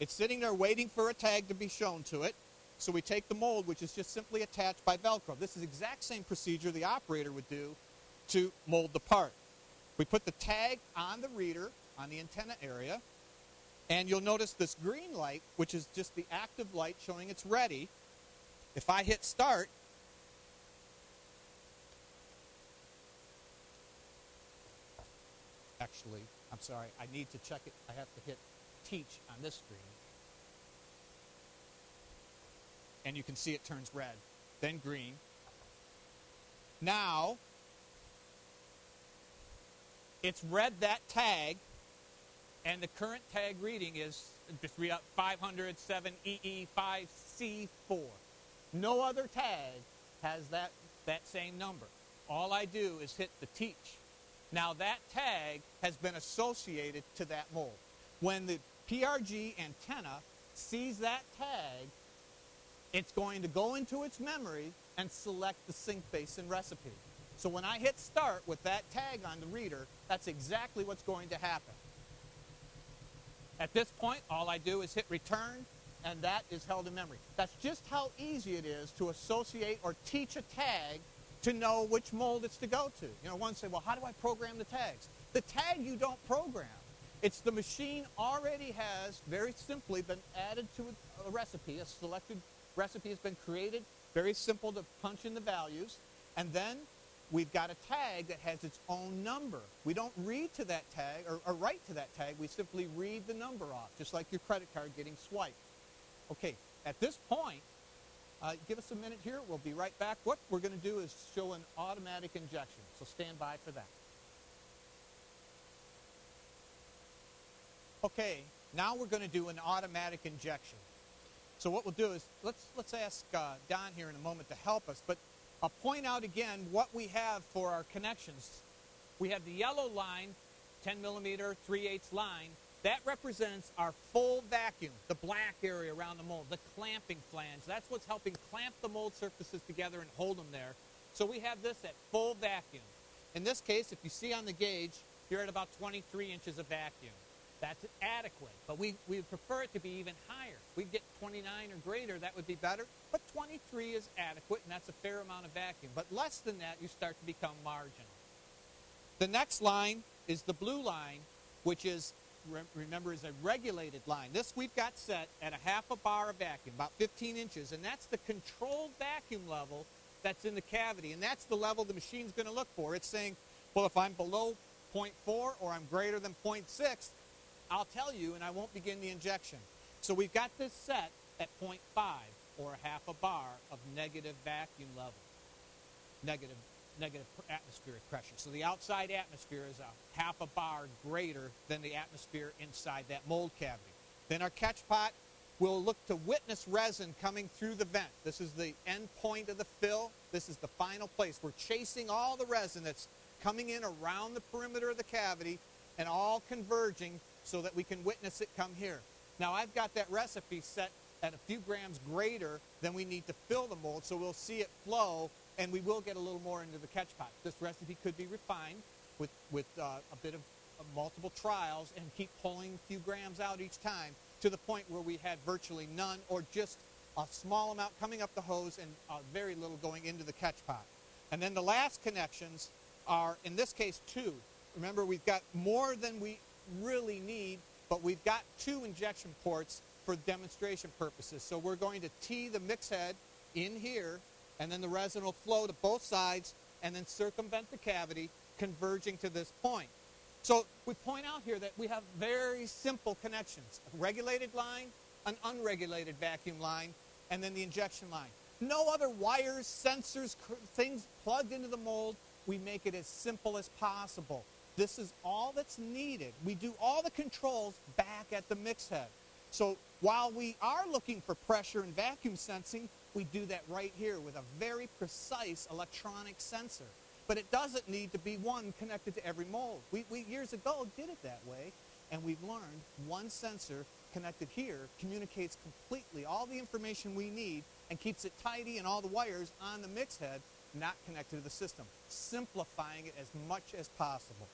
It's sitting there waiting for a tag to be shown to it. So we take the mold, which is just simply attached by Velcro. This is exact same procedure the operator would do to mold the part. We put the tag on the reader, on the antenna area, and you'll notice this green light, which is just the active light showing it's ready. If I hit start, actually, I'm sorry, I need to check it. I have to hit teach on this screen. And you can see it turns red, then green. Now, it's read that tag, and the current tag reading is just read up 507EE5C4. No other tag has that, that same number. All I do is hit the teach. Now that tag has been associated to that mold. When the PRG antenna sees that tag, it's going to go into its memory and select the sink basin recipe. So when I hit start with that tag on the reader, that's exactly what's going to happen. At this point, all I do is hit return, and that is held in memory. That's just how easy it is to associate or teach a tag to know which mold it's to go to. You know, one say, well, how do I program the tags? The tag you don't program. It's the machine already has, very simply, been added to a, a recipe. A selected recipe has been created, very simple to punch in the values. And then we've got a tag that has its own number. We don't read to that tag or, or, write to that tag. We simply read the number off, just like your credit card getting swiped. Okay, at this point, uh, give us a minute here. We'll be right back. What we're going to do is show an automatic injection, so stand by for that. Okay, now we're going to do an automatic injection. So what we'll do is let's let's ask uh, Don here in a moment to help us. But I'll point out again what we have for our connections. We have the yellow line, 10 millimeter, 3 8 line. That represents our full vacuum, the black area around the mold, the clamping flange. That's what's helping clamp the mold surfaces together and hold them there. So we have this at full vacuum. In this case, if you see on the gauge, you're at about 23 inches of vacuum. That's adequate, but we, we prefer it to be even higher. We'd get 29 or greater, that would be better, but 23 is adequate, and that's a fair amount of vacuum. But less than that, you start to become marginal. The next line is the blue line, which is remember, is a regulated line. This we've got set at a half a bar of vacuum, about 15 inches, and that's the controlled vacuum level that's in the cavity, and that's the level the machine's going to look for. It's saying, well, if I'm below 0.4 or I'm greater than 0.6, I'll tell you, and I won't begin the injection. So we've got this set at 0.5 or half a bar of negative vacuum level, negative negative atmospheric pressure. So the outside atmosphere is a half a bar greater than the atmosphere inside that mold cavity. Then our catch pot will look to witness resin coming through the vent. This is the end point of the fill. This is the final place. We're chasing all the resin that's coming in around the perimeter of the cavity and all converging so that we can witness it come here. Now I've got that recipe set at a few grams greater than we need to fill the mold, so we'll see it flow and we will get a little more into the catch pot. This recipe could be refined with, with uh, a bit of uh, multiple trials and keep pulling a few grams out each time to the point where we had virtually none or just a small amount coming up the hose and uh, very little going into the catch pot. And then the last connections are, in this case, two. Remember, we've got more than we really need, but we've got two injection ports for demonstration purposes. So we're going to tee the mix head in here and then the resin will flow to both sides and then circumvent the cavity, converging to this point. So we point out here that we have very simple connections. A regulated line, an unregulated vacuum line, and then the injection line. No other wires, sensors, things plugged into the mold. We make it as simple as possible. This is all that's needed. We do all the controls back at the mix head. So while we are looking for pressure and vacuum sensing, we do that right here with a very precise electronic sensor. But it doesn't need to be one connected to every mold. We, we years ago did it that way, and we've learned one sensor connected here communicates completely all the information we need and keeps it tidy and all the wires on the mix head not connected to the system, simplifying it as much as possible.